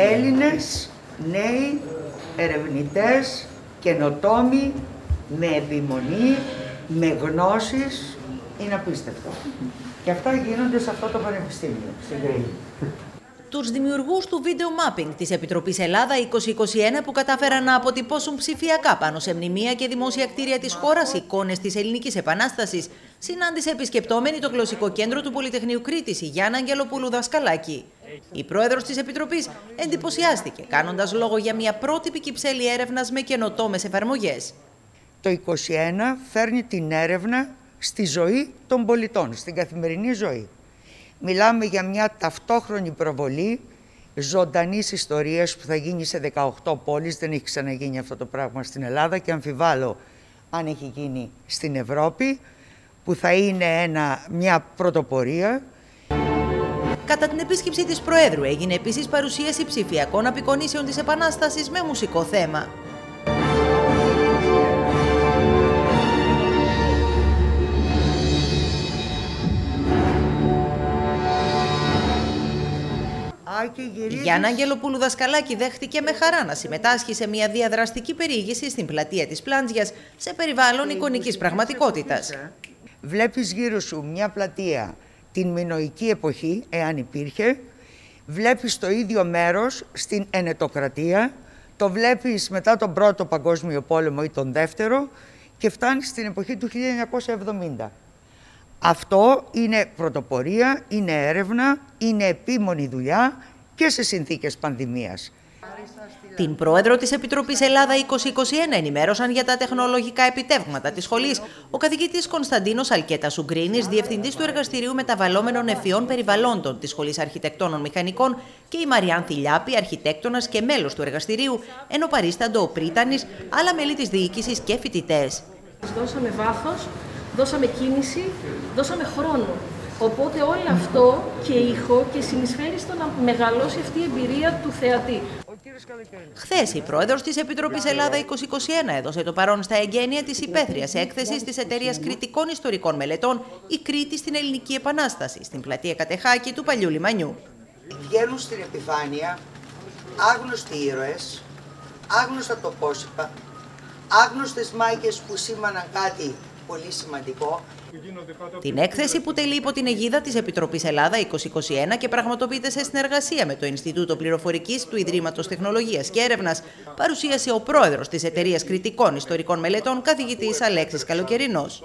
Έλληνες, νέοι, ερευνητές, καινοτόμοι, με επιμονή, με γνώσεις, είναι απίστευτο. Και αυτά γίνονται σε αυτό το πανεπιστήμιο, στην Κρήτη. Τους δημιουργούς του βίντεο mapping της Επιτροπής Ελλάδα 2021 που κατάφεραν να αποτυπώσουν ψηφιακά πάνω σε μνημεία και δημόσια κτίρια της χώρας εικόνες της Ελληνικής Επανάστασης, συνάντησε επισκεπτόμενη το γλωσσικό κέντρο του Πολυτεχνείου Κρήτης, η Γιάννα Αγγελοπούλου Δασκαλάκη. Η πρόεδρος της Επιτροπής εντυπωσιάστηκε, κάνοντας λόγο για μια πρότυπη κυψέλη έρευνας με καινοτόμες εφαρμογές. Το 2021 φέρνει την έρευνα στη ζωή των πολιτών, στην καθημερινή ζωή. Μιλάμε για μια ταυτόχρονη προβολή ζωντανής ιστορίας που θα γίνει σε 18 πόλεις. Δεν έχει ξαναγίνει αυτό το πράγμα στην Ελλάδα και αμφιβάλλω αν έχει γίνει στην Ευρώπη, που θα είναι ένα, μια πρωτοπορία. Κατά την επίσκεψη της Προέδρου έγινε επίσης παρουσίαση ψηφιακών απεικονίσεων της Επανάστασης με μουσικό θέμα. Η Γιάννα Αγγελοπούλου Δασκαλάκη δέχτηκε με χαρά να συμμετάσχει σε μια διαδραστική περιήγηση στην πλατεία της Πλάντζιας σε περιβάλλον εικονικής πραγματικότητας. Βλέπεις γύρω σου μια πλατεία την μινοϊκή εποχή, εάν υπήρχε, βλέπεις το ίδιο μέρος στην ενετοκρατία, το βλέπεις μετά τον πρώτο παγκόσμιο πόλεμο ή τον δεύτερο και φτάνεις στην εποχή του 1970. Αυτό είναι πρωτοπορία, είναι έρευνα, είναι επίμονη δουλειά και σε συνθήκες πανδημίας. Την πρόεδρο της Επιτροπής Ελλάδα 2021 ενημέρωσαν για τα τεχνολογικά επιτεύγματα της σχολής ο καθηγητής Κωνσταντίνος Αλκέτας Ουγκρίνης, διευθυντής του Εργαστηρίου Μεταβαλλόμενων Εφιών Περιβαλλόντων της Σχολής Αρχιτεκτόνων Μηχανικών και η Μαριάν Θηλιάπη, αρχιτέκτονας και μέλος του εργαστηρίου, ενώ παρίσταντο ο Πρίτανης, άλλα μέλη της διοίκησης και φοιτητές. Δώσαμε βάθος δώσαμε κίνηση, δώσαμε χρόνο. Οπότε όλο αυτό και ήχο και συνεισφέρει στο να μεγαλώσει αυτή η εμπειρία του θεατή. Χθες η πρόεδρος της Επιτροπής Ελλάδα 2021 έδωσε το παρόν στα εγγένεια της υπαίθριας έκθεσης της εταιρείας Κριτικών Ιστορικών Μελετών η Κρήτη στην Ελληνική Επανάσταση, στην πλατεία Κατεχάκη του παλιού λιμανιού. Βγαίνουν στην επιφάνεια άγνωστοι ήρωες, άγνωστα τοπόσυπα, άγνωστες μάγκες που σήμαναν κάτι πολύ σημαντικό. Την έκθεση που τελεί υπό την αιγίδα της Επιτροπής Ελλάδα 2021 και πραγματοποιείται σε συνεργασία με το Ινστιτούτο Πληροφορικής του Ιδρύματος Τεχνολογίας και Έρευνας παρουσίασε ο πρόεδρος της Εταιρείας Κριτικών Ιστορικών Μελετών, καθηγητής Αλέξης Καλοκαιρινός.